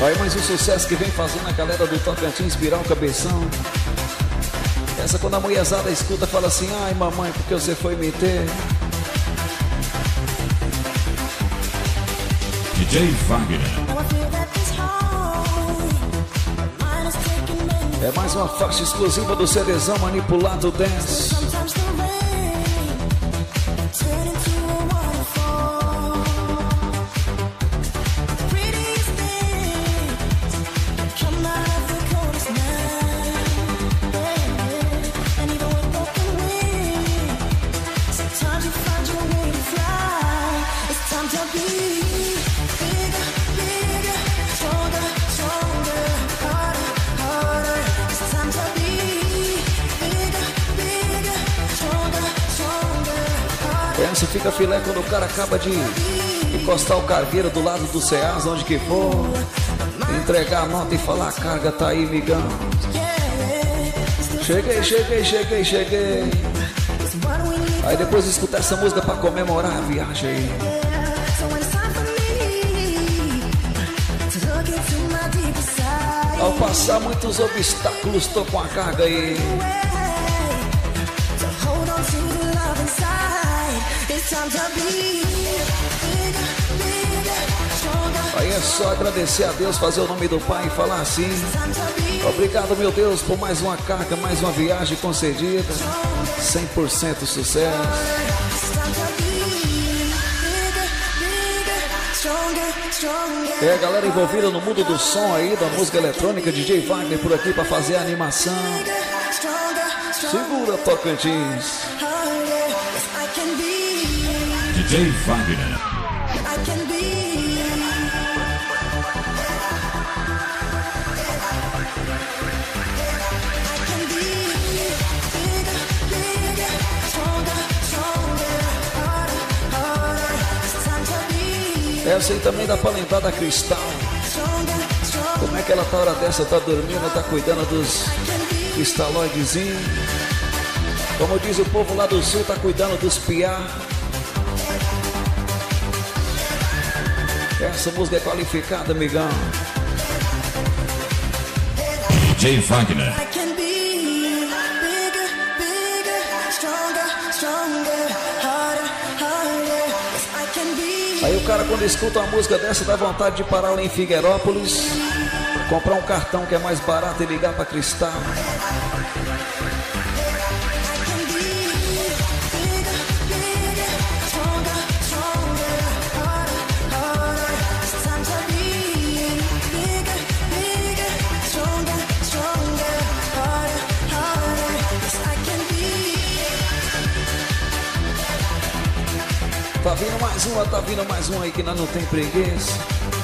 Aí mais um sucesso que vem fazendo a galera do Tocantins virar o cabeção. Essa quando a mulherzada escuta fala assim, ai mamãe, porque você foi me ter? DJ Wagner. É mais uma faixa exclusiva do CDzão Manipulado Dance. Essa fica filé quando o cara acaba de encostar o cargueiro do lado do Ceasa, onde que for, entregar a nota e falar, a carga tá aí, migão. Cheguei, cheguei, cheguei, cheguei. Aí depois escutar essa música pra comemorar a viagem aí. Ao passar muitos obstáculos, tô com a carga aí. Aí é só agradecer a Deus, fazer o nome do Pai e falar assim. Obrigado, meu Deus, por mais uma carga, mais uma viagem concedida. 100% sucesso. É galera envolvida no mundo do som aí, da música eletrônica, DJ Wagner por aqui para fazer a animação. Segura Tocantins. DJ Wagner. Essa aí também dá pra lembrar da Cristal. Como é que ela tá hora dessa? Tá dormindo, tá cuidando dos cristaloidezinhos. Como diz o povo lá do sul, tá cuidando dos piá. Essa música é qualificada, amigão. DJ Wagner. Aí o cara quando escuta uma música dessa dá vontade de parar lá em Figueirópolis, comprar um cartão que é mais barato e ligar para Cristal. Vindo mais uma, tá vindo mais uma aí que nós não tem preguiça.